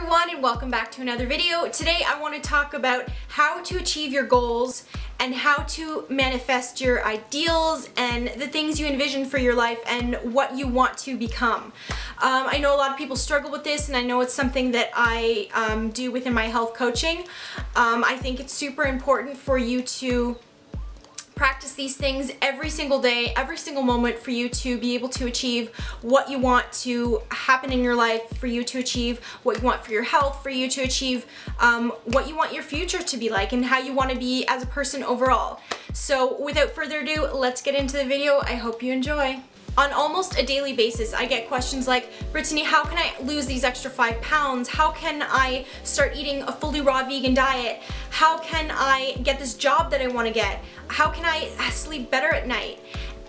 everyone and welcome back to another video. Today I want to talk about how to achieve your goals and how to manifest your ideals and the things you envision for your life and what you want to become. Um, I know a lot of people struggle with this and I know it's something that I um, do within my health coaching. Um, I think it's super important for you to practice these things every single day, every single moment for you to be able to achieve what you want to happen in your life, for you to achieve what you want for your health, for you to achieve um, what you want your future to be like and how you want to be as a person overall. So without further ado, let's get into the video. I hope you enjoy. On almost a daily basis, I get questions like, Brittany, how can I lose these extra five pounds? How can I start eating a fully raw vegan diet? How can I get this job that I want to get? How can I sleep better at night?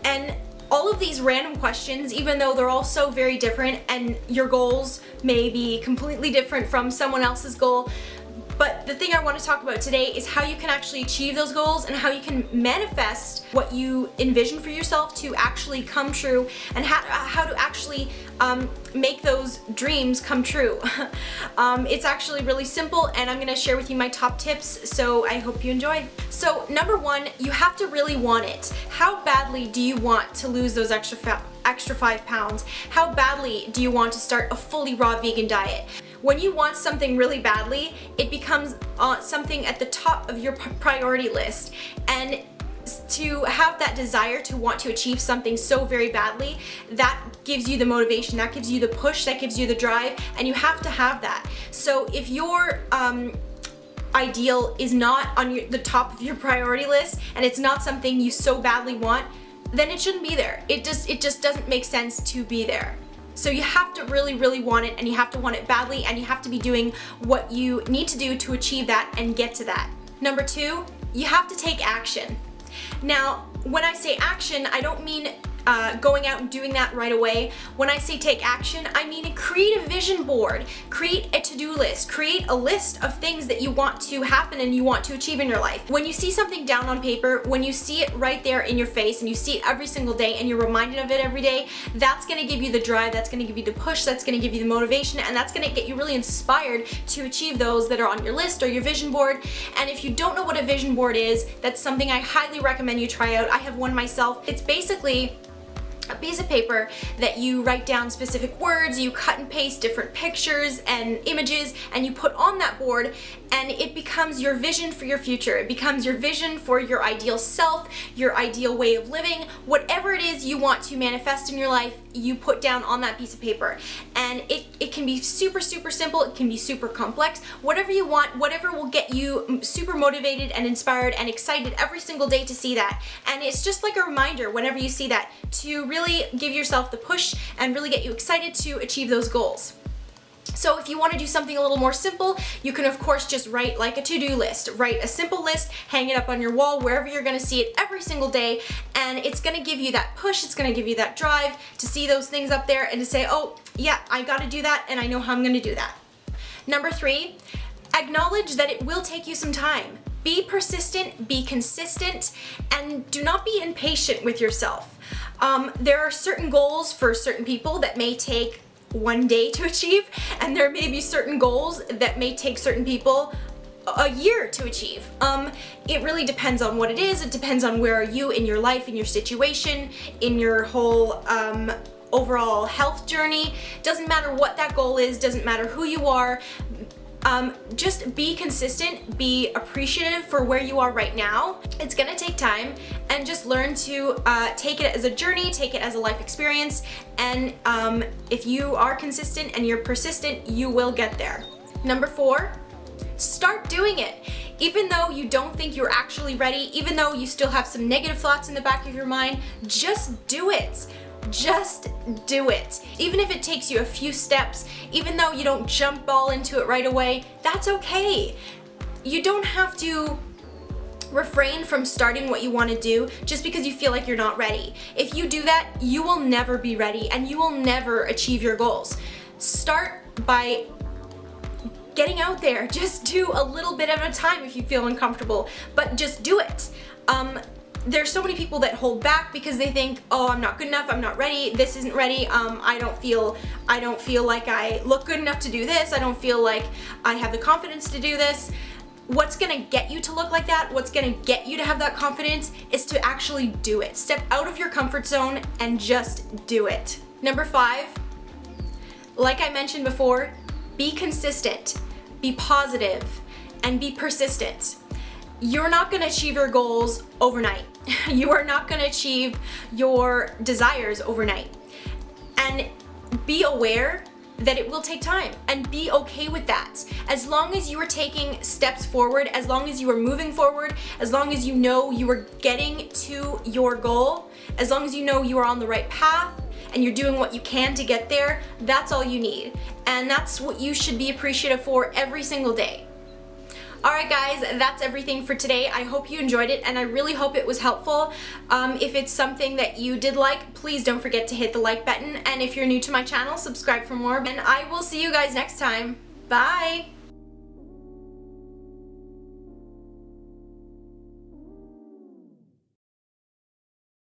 And all of these random questions, even though they're all so very different and your goals may be completely different from someone else's goal, but the thing I want to talk about today is how you can actually achieve those goals and how you can manifest what you envision for yourself to actually come true and how, how to actually um, make those dreams come true. um, it's actually really simple and I'm going to share with you my top tips so I hope you enjoy. So number one, you have to really want it. How badly do you want to lose those extra extra five pounds? How badly do you want to start a fully raw vegan diet? When you want something really badly, it becomes uh, something at the top of your priority list. And to have that desire to want to achieve something so very badly, that gives you the motivation, that gives you the push, that gives you the drive, and you have to have that. So if your um, ideal is not on your, the top of your priority list and it's not something you so badly want, then it shouldn't be there. It just, it just doesn't make sense to be there. So you have to really, really want it and you have to want it badly and you have to be doing what you need to do to achieve that and get to that. Number two, you have to take action. Now, when I say action, I don't mean uh, going out and doing that right away. When I say take action, I mean create a vision board, create a to-do list, create a list of things that you want to happen and you want to achieve in your life. When you see something down on paper, when you see it right there in your face and you see it every single day and you're reminded of it every day, that's gonna give you the drive, that's gonna give you the push, that's gonna give you the motivation, and that's gonna get you really inspired to achieve those that are on your list or your vision board. And if you don't know what a vision board is, that's something I highly recommend you try out. I have one myself. It's basically a piece of paper that you write down specific words, you cut and paste different pictures and images, and you put on that board, and it becomes your vision for your future. It becomes your vision for your ideal self, your ideal way of living, whatever it is you want to manifest in your life, you put down on that piece of paper. And it, it can be super, super simple, it can be super complex, whatever you want, whatever will get you super motivated and inspired and excited every single day to see that. And it's just like a reminder whenever you see that to really give yourself the push and really get you excited to achieve those goals. So if you want to do something a little more simple, you can of course just write like a to-do list. Write a simple list, hang it up on your wall, wherever you're going to see it every single day, and it's going to give you that push, it's going to give you that drive to see those things up there and to say, oh, yeah, I got to do that and I know how I'm going to do that. Number three, acknowledge that it will take you some time. Be persistent, be consistent, and do not be impatient with yourself. Um, there are certain goals for certain people that may take one day to achieve and there may be certain goals that may take certain people a year to achieve. Um, it really depends on what it is. It depends on where are you in your life, in your situation, in your whole um, overall health journey. Doesn't matter what that goal is, doesn't matter who you are. Um, just be consistent, be appreciative for where you are right now. It's gonna take time and just learn to uh, take it as a journey, take it as a life experience, and um, if you are consistent and you're persistent, you will get there. Number four, start doing it. Even though you don't think you're actually ready, even though you still have some negative thoughts in the back of your mind, just do it. Just do it. Even if it takes you a few steps, even though you don't jump all into it right away, that's okay. You don't have to refrain from starting what you want to do just because you feel like you're not ready. If you do that, you will never be ready and you will never achieve your goals. Start by getting out there. Just do a little bit at a time if you feel uncomfortable, but just do it. Um, there's so many people that hold back because they think, oh, I'm not good enough, I'm not ready, this isn't ready, um, I don't feel, I don't feel like I look good enough to do this, I don't feel like I have the confidence to do this. What's gonna get you to look like that, what's gonna get you to have that confidence is to actually do it. Step out of your comfort zone and just do it. Number five, like I mentioned before, be consistent, be positive, and be persistent. You're not gonna achieve your goals overnight. you are not gonna achieve your desires overnight. And be aware that it will take time and be okay with that. As long as you are taking steps forward, as long as you are moving forward, as long as you know you are getting to your goal, as long as you know you are on the right path, and you're doing what you can to get there, that's all you need. And that's what you should be appreciative for every single day. Alright guys, that's everything for today. I hope you enjoyed it and I really hope it was helpful. Um, if it's something that you did like, please don't forget to hit the like button. And if you're new to my channel, subscribe for more. And I will see you guys next time. Bye!